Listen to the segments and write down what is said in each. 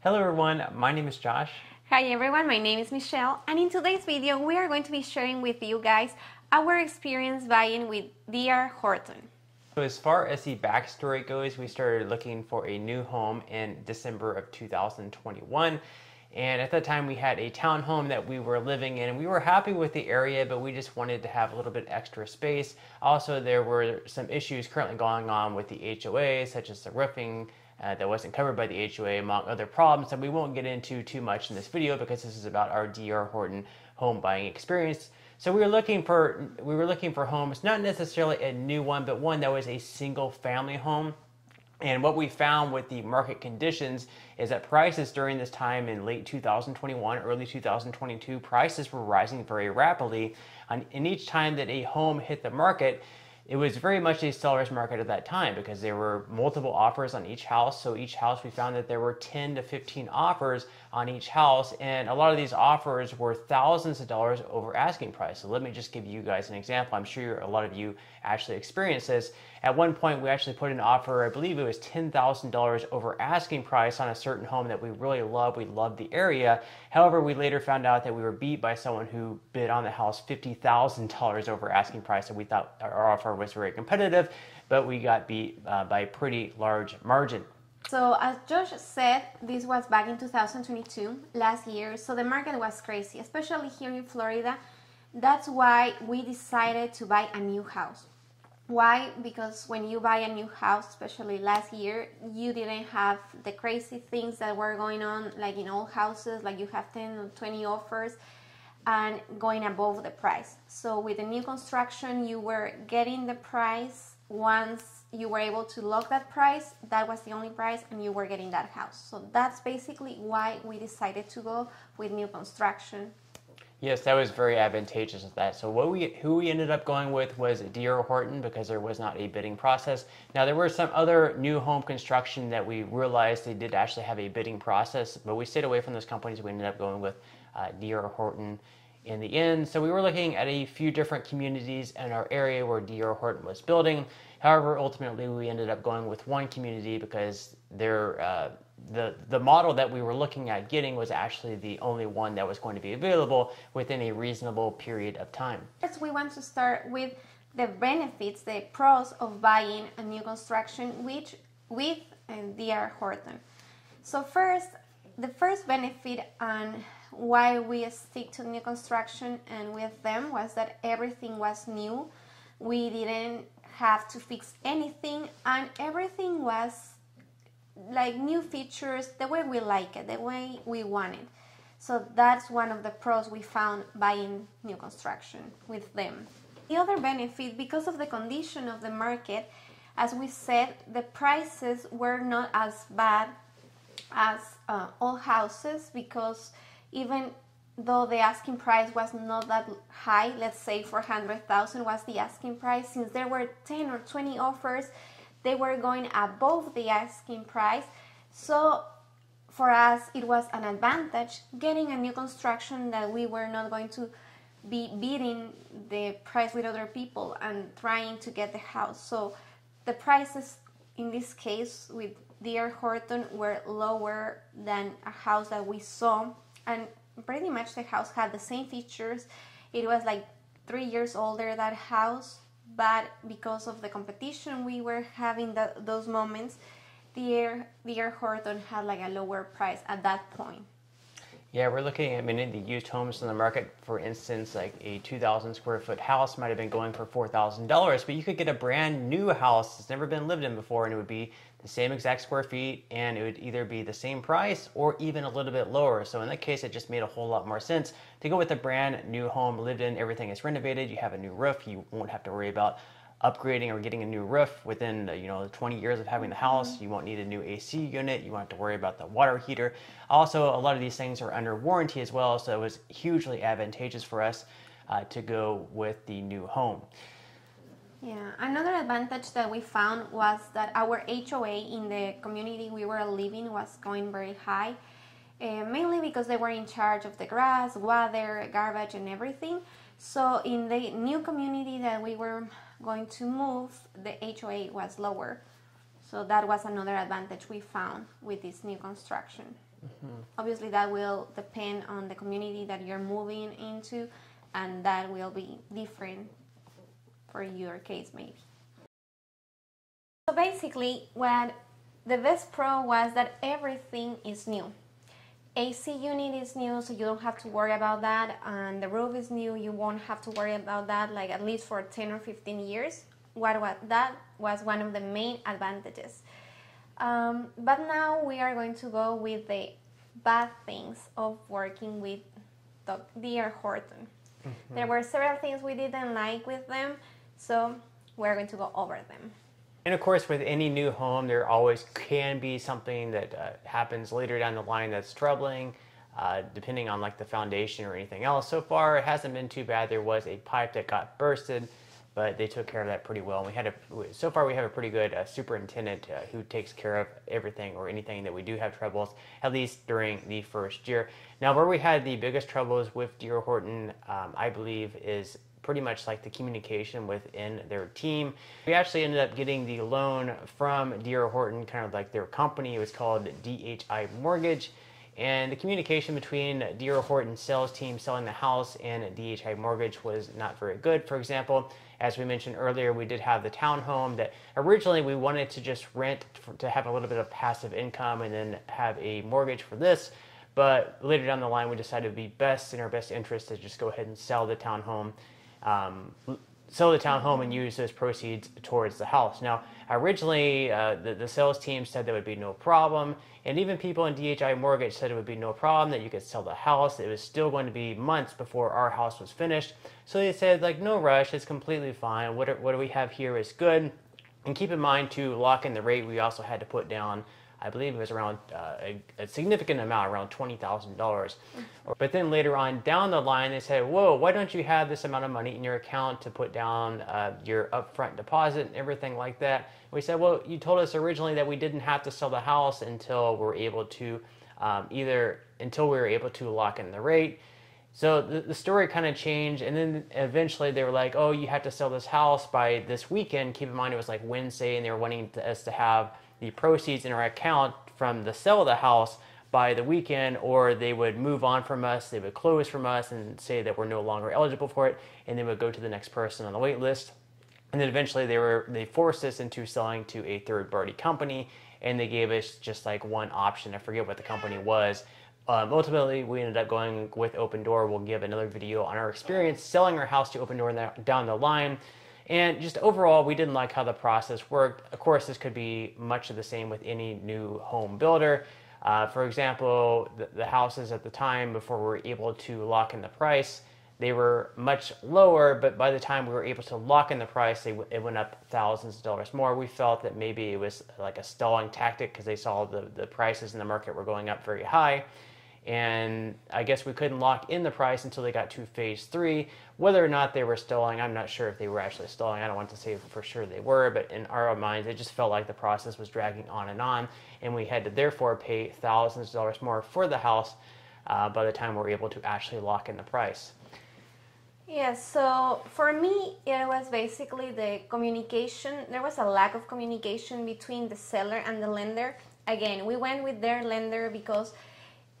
Hello everyone, my name is Josh. Hi everyone, my name is Michelle and in today's video we are going to be sharing with you guys our experience buying with D.R. Horton. So as far as the backstory goes, we started looking for a new home in December of 2021 and at that time we had a townhome that we were living in. and We were happy with the area, but we just wanted to have a little bit extra space. Also, there were some issues currently going on with the HOA, such as the roofing, uh, that wasn't covered by the HOA, among other problems that we won't get into too much in this video because this is about our DR Horton home buying experience. So we were looking for we were looking for homes, not necessarily a new one, but one that was a single family home. And what we found with the market conditions is that prices during this time in late 2021, early 2022, prices were rising very rapidly. And each time that a home hit the market, it was very much a seller's market at that time because there were multiple offers on each house. So each house, we found that there were 10 to 15 offers on each house, and a lot of these offers were thousands of dollars over asking price. So let me just give you guys an example. I'm sure a lot of you actually experienced this. At one point, we actually put an offer, I believe it was $10,000 over asking price on a certain home that we really love. We loved the area. However, we later found out that we were beat by someone who bid on the house $50,000 over asking price, and we thought our offer was very competitive, but we got beat uh, by a pretty large margin. So as Josh said, this was back in 2022, last year. So the market was crazy, especially here in Florida. That's why we decided to buy a new house. Why? Because when you buy a new house, especially last year, you didn't have the crazy things that were going on, like in old houses, like you have 10 or 20 offers and going above the price. So with the new construction, you were getting the price once you were able to lock that price, that was the only price, and you were getting that house. So that's basically why we decided to go with new construction. Yes, that was very advantageous of that. So what we who we ended up going with was D.R. Horton because there was not a bidding process. Now there were some other new home construction that we realized they did actually have a bidding process, but we stayed away from those companies. We ended up going with uh. Horton in the end. So we were looking at a few different communities in our area where D.R. Horton was building. However, ultimately we ended up going with one community because their uh, the the model that we were looking at getting was actually the only one that was going to be available within a reasonable period of time. Yes, we want to start with the benefits, the pros of buying a new construction which with D.R. Horton. So first, the first benefit and why we stick to new construction and with them was that everything was new. We didn't have to fix anything and everything was like new features the way we like it, the way we want it. So that's one of the pros we found buying new construction with them. The other benefit, because of the condition of the market, as we said, the prices were not as bad as uh, all houses because even though the asking price was not that high, let's say 400,000 was the asking price, since there were 10 or 20 offers, they were going above the asking price. So for us, it was an advantage getting a new construction that we were not going to be beating the price with other people and trying to get the house. So the prices in this case with D.R. Horton were lower than a house that we saw and pretty much the house had the same features. It was like three years older that house but because of the competition we were having that, those moments, the D.R. Horton had like a lower price at that point. Yeah, we're looking at I mean, the used homes in the market. For instance, like a 2,000 square foot house might have been going for $4,000, but you could get a brand new house that's never been lived in before, and it would be the same exact square feet, and it would either be the same price or even a little bit lower. So in that case, it just made a whole lot more sense to go with a brand new home, lived in, everything is renovated, you have a new roof, you won't have to worry about upgrading or getting a new roof within the, you know 20 years of having the house mm-hmm. you won't need a new ac unit you won't have to worry about the water heater also a lot of these things are under warranty as well so it was hugely advantageous for us uh, to go with the new home yeah another advantage that we found was that our hoa in the community we were living was going very high uh, mainly because they were in charge of the grass water garbage and everything so in the new community that we were going to move, the HOA was lower. So that was another advantage we found with this new construction. Mm-hmm. Obviously, that will depend on the community that you're moving into, and that will be different for your case, maybe. So basically, what the best pro was that everything is new. AC unit is new, so you don't have to worry about that. And the roof is new, you won't have to worry about that, like at least for 10 or 15 years. What, what that was one of the main advantages. Um, but now we are going to go with the bad things of working with D.R. Horton. Mm-hmm. There were several things we didn't like with them, so we're going to go over them. And of course, with any new home, there always can be something that uh, happens later down the line that's troubling, uh, depending on like the foundation or anything else. So far, it hasn't been too bad. There was a pipe that got bursted, but they took care of that pretty well. And we had a so far we have a pretty good uh, superintendent uh, who takes care of everything or anything that we do have troubles, at least during the first year. Now, where we had the biggest troubles with D.R. Horton, um, I believe, is pretty much like the communication within their team. We actually ended up getting the loan from D.R. Horton, kind of like their company. It was called DHI Mortgage. And the communication between D.R. Horton's sales team selling the house and DHI Mortgage was not very good. For example, as we mentioned earlier, we did have the townhome that originally we wanted to just rent for, to have a little bit of passive income and then have a mortgage for this. But later down the line, we decided it would be best in our best interest to just go ahead and sell the townhome um, sell the townhome and use those proceeds towards the house. Now, originally, uh, the, the sales team said there would be no problem, and even people in DHI Mortgage said it would be no problem that you could sell the house. It was still going to be months before our house was finished. So they said, like, no rush, it's completely fine. What, are, what do we have here is good. And keep in mind, to lock in the rate, we also had to put down I believe it was around uh, a, a, significant amount, around twenty thousand dollars. But then later on down the line, they said, "Whoa, why don't you have this amount of money in your account to put down uh, your upfront deposit and everything like that?" We said, "Well, you told us originally that we didn't have to sell the house until we are able to um, either until we were able to lock in the rate." So the, the story kind of changed, and then eventually they were like, "Oh, you have to sell this house by this weekend." Keep in mind it was like Wednesday, and they were wanting to, us to have the proceeds in our account from the sale of the house by the weekend, or they would move on from us, they would close from us and say that we're no longer eligible for it, and then would go to the next person on the wait list. And then eventually they were they forced us into selling to a third party company, and they gave us just like one option. I forget what the company was. Um, ultimately, we ended up going with Opendoor. We'll give another video on our experience selling our house to Opendoor down the line. And just overall, we didn't like how the process worked. Of course, this could be much of the same with any new home builder. Uh, for example, the, the, houses at the time before we were able to lock in the price, they were much lower, but by the time we were able to lock in the price, they, it went up thousands of dollars more. We felt that maybe it was like a stalling tactic because they saw the, the prices in the market were going up very high and I guess we couldn't lock in the price until they got to phase three. Whether or not they were stalling, I'm not sure if they were actually stalling. I don't want to say for sure they were, but in our minds, it just felt like the process was dragging on and on, and we had to therefore pay thousands of dollars more for the house uh, by the time we were able to actually lock in the price. Yeah, so for me, it was basically the communication. There was a lack of communication between the seller and the lender. Again, we went with their lender because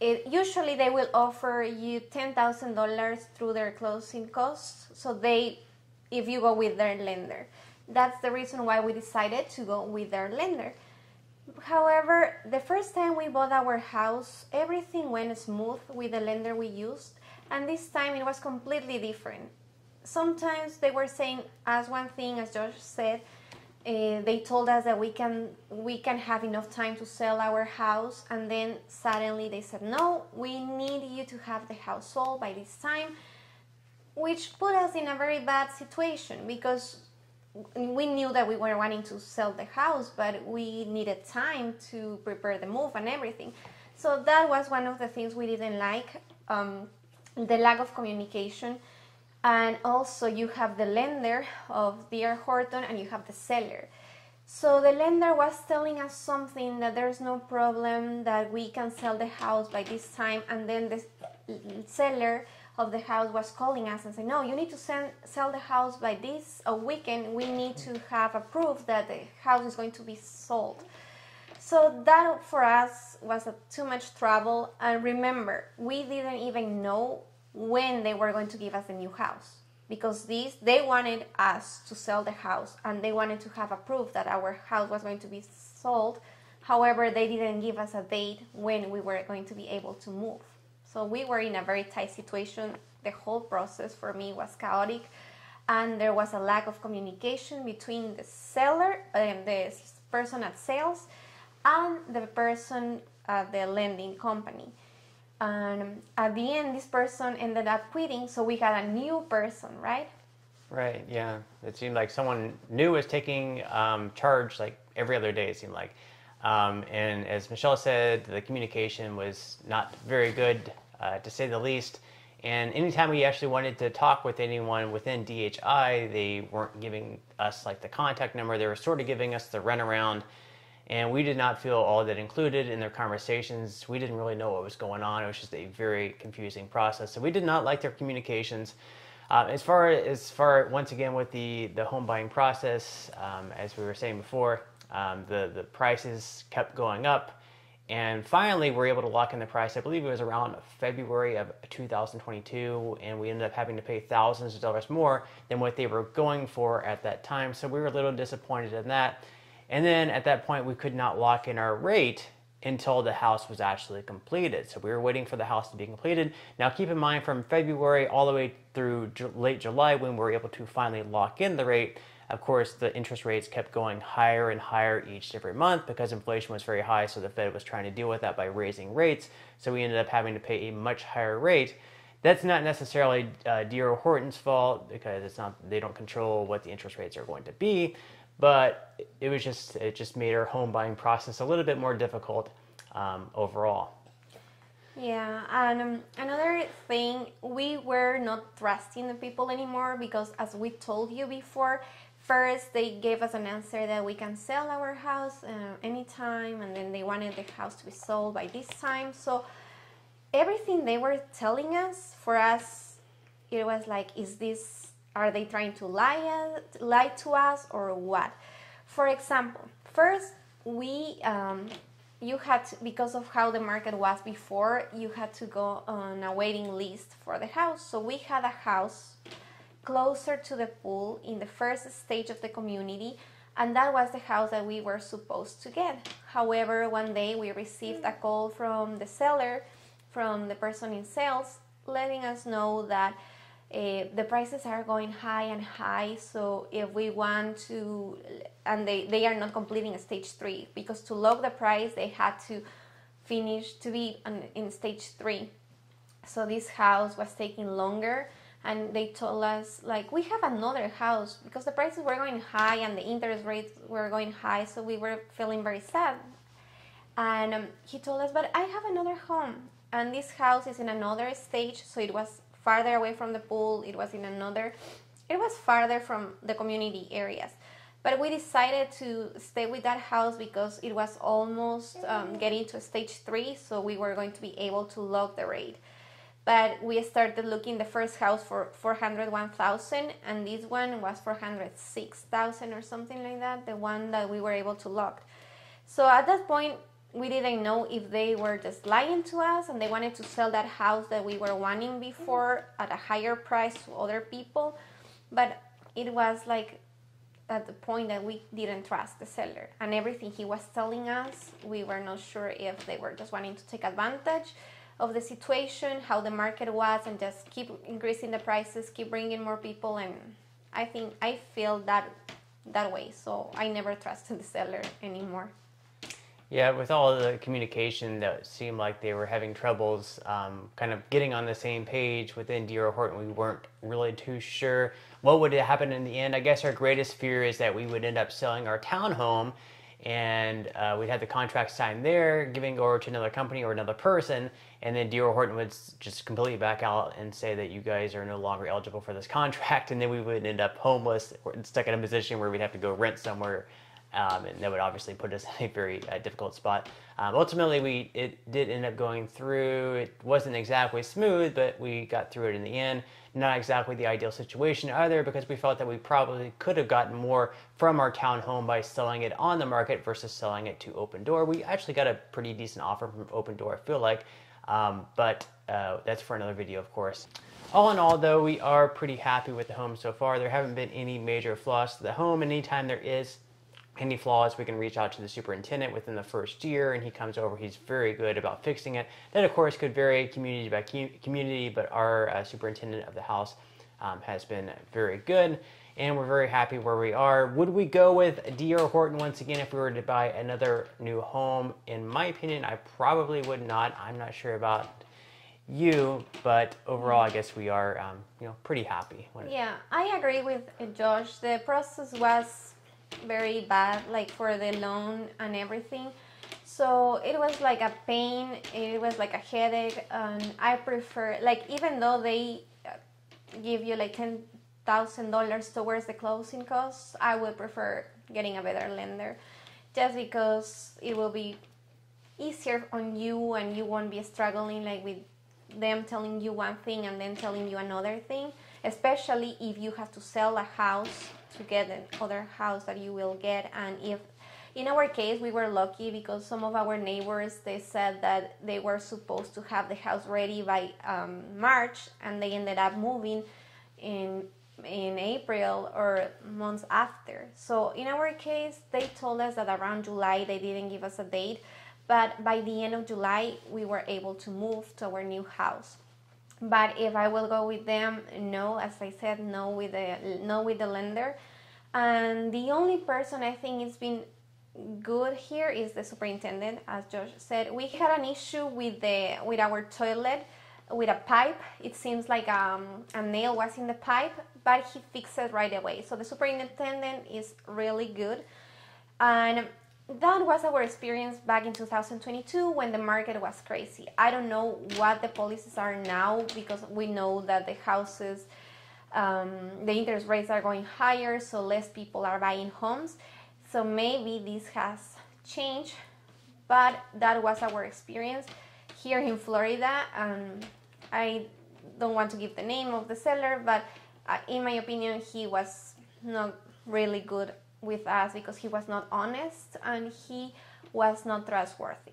it, usually they will offer you $10,000 through their closing costs. So they, if you go with their lender, that's the reason why we decided to go with their lender. However, the first time we bought our house, everything went smooth with the lender we used, and this time it was completely different. Sometimes they were saying as one thing, as Josh said, uh, they told us that we can we can have enough time to sell our house and then suddenly they said no we need you to have the house sold by this time which put us in a very bad situation because we knew that we were wanting to sell the house but we needed time to prepare the move and everything. So that was one of the things we didn't like um, the lack of communication and also you have the lender of D.R. Horton and you have the seller. So the lender was telling us something that there's no problem that we can sell the house by this time, and then the seller of the house was calling us and saying, "No, you need to send, sell the house by this a weekend. We need to have a proof that the house is going to be sold." So that for us was too much trouble. And remember, we didn't even know when they were going to give us a new house because these they wanted us to sell the house and they wanted to have a proof that our house was going to be sold. However, they didn't give us a date when we were going to be able to move. So we were in a very tight situation. The whole process for me was chaotic and there was a lack of communication between the seller and the person at sales and the person at the lending company. And at the end, this person ended up quitting, so we had a new person, right? Right. Yeah. It seemed like someone new was taking um, charge like every other day. It seemed like, um, and as Michelle said, the communication was not very good, uh, to say the least. And anytime we actually wanted to talk with anyone within DHI, they weren't giving us like the contact number. They were sort of giving us the runaround and we did not feel all that included in their conversations. We didn't really know what was going on. It was just a very confusing process. So we did not like their communications. Uh, as far as far once again with the the home buying process, um, as we were saying before, um, the the prices kept going up, and finally we were able to lock in the price. I believe it was around February of 2022, and we ended up having to pay thousands of dollars more than what they were going for at that time. So we were a little disappointed in that. And then at that point, we could not lock in our rate until the house was actually completed. So we were waiting for the house to be completed. Now, keep in mind from February all the way through late July, when we were able to finally lock in the rate, of course, the interest rates kept going higher and higher each different month because inflation was very high. So the Fed was trying to deal with that by raising rates. So we ended up having to pay a much higher rate. That's not necessarily uh. Horton's fault because it's not they don't control what the interest rates are going to be but it was just it just made our home buying process a little bit more difficult um, overall. Yeah, and um, another thing, we were not trusting the people anymore because, as we told you before, first they gave us an answer that we can sell our house uh, anytime, and then they wanted the house to be sold by this time. So everything they were telling us, for us, it was like, is this are they trying to lie, lie to us or what? For example, first, we um, you had to, because of how the market was before, you had to go on a waiting list for the house. So we had a house closer to the pool in the first stage of the community, and that was the house that we were supposed to get. However, one day we received a call from the seller, from the person in sales, letting us know that uh, the prices are going high and high so if we want to and they, they are not completing stage three because to lock the price they had to finish to be on, in stage three. So this house was taking longer and they told us like we have another house because the prices were going high and the interest rates were going high so we were feeling very sad. And um, he told us but i have another home and this house is in another stage so it was farther away from the pool. It was in another, it was farther from the community areas. But we decided to stay with that house because it was almost um, getting to stage three, so we were going to be able to lock the rate. But we started looking the first house for 401,000 and this one was 406,000 or something like that, the one that we were able to lock. So at that point, we didn't know if they were just lying to us and they wanted to sell that house that we were wanting before at a higher price to other people. But it was like at the point that we didn't trust the seller and everything he was telling us, we were not sure if they were just wanting to take advantage of the situation, how the market was, and just keep increasing the prices, keep bringing more people. And I think I feel that that way, so I never trusted the seller anymore. Yeah, with all the communication that seemed like they were having troubles um, kind of getting on the same page within D.R. Horton, we weren't really too sure what would happen in the end. I guess our greatest fear is that we would end up selling our townhome and uh, we'd have the contract signed there, giving over to another company or another person, and then D.R. Horton would just completely back out and say that you guys are no longer eligible for this contract, and then we would end up homeless or stuck in a position where we'd have to go rent somewhere Um, and that would obviously put us in a very uh, difficult spot. Um, ultimately, we it did end up going through. It wasn't exactly smooth, but we got through it in the end. Not exactly the ideal situation either, because we felt that we probably could have gotten more from our townhome by selling it on the market versus selling it to Opendoor. We actually got a pretty decent offer from Opendoor, I feel like, um, but uh, that's for another video, of course. All in all, though, we are pretty happy with the home so far. There haven't been any major flaws to the home. Anytime there is any flaws, we can reach out to the superintendent within the first year, and he comes over. He's very good about fixing it. That, of course, could vary community by community, but our uh, superintendent of the house um, has been very good, and we're very happy where we are. Would we go with D.R. Horton once again if we were to buy another new home? In my opinion, I probably would not. I'm not sure about you, but overall, I guess we are, um, you know, pretty happy. yeah, I agree with Josh. The process was very bad, like for the loan and everything. So it was like a pain. It was like a headache, and I prefer like even though they uh, give you like ten thousand dollars towards the closing costs, I would prefer getting a better lender, just because it will be easier on you and you won't be struggling like with them telling you one thing and then telling you another thing, especially if you have to sell a house to get the another house that you will get. And if in our case, we were lucky because some of our neighbors they said that they were supposed to have the house ready by um, March, and they ended up moving in in April or months after. So in our case, they told us that around July they didn't give us a date, but by the end of July, we were able to move to our new house. But if I will go with them, no, as I said, no with the no with the lender. And the only person I think it's been good here is the superintendent, as Josh said. We had an issue with the with our toilet with a pipe. It seems like um, a nail was in the pipe, but he fixed it right away. So the superintendent is really good. And that was our experience back in 2022 when the market was crazy. I don't know what the policies are now because we know that the houses, um, the interest rates are going higher, so less people are buying homes. So maybe this has changed, but that was our experience here in Florida. Um, I don't want to give the name of the seller, but uh, in my opinion, he was not really good with us because he was not honest and he was not trustworthy.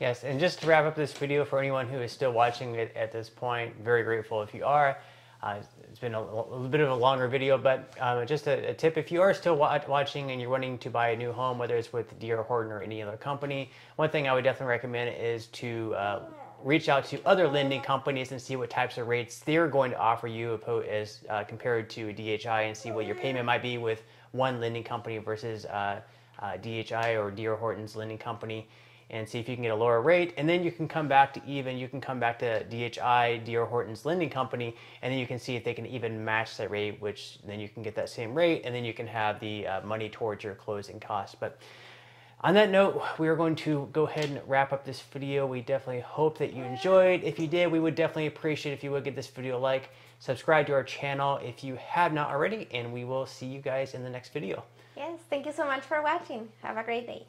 Yes, and just to wrap up this video for anyone who is still watching it at this point, very grateful if you are. Uh, it's been a, a, little bit of a longer video, but uh, just a, a, tip if you are still wa- watching and you're wanting to buy a new home, whether it's with D.R. Horton or any other company, one thing I would definitely recommend is to uh, reach out to other lending companies and see what types of rates they're going to offer you as uh, compared to DHI and see what your payment might be with one lending company versus uh, uh, DHI or D.R. Horton's lending company and see if you can get a lower rate. And then you can come back to even, you can come back to DHI, D.R. Horton's lending company, and then you can see if they can even match that rate, which then you can get that same rate, and then you can have the uh, money towards your closing costs. But on that note, we are going to go ahead and wrap up this video. We definitely hope that you enjoyed. If you did, we would definitely appreciate if you would give this video a like, subscribe to our channel if you have not already, and we will see you guys in the next video. Yes, thank you so much for watching. Have a great day.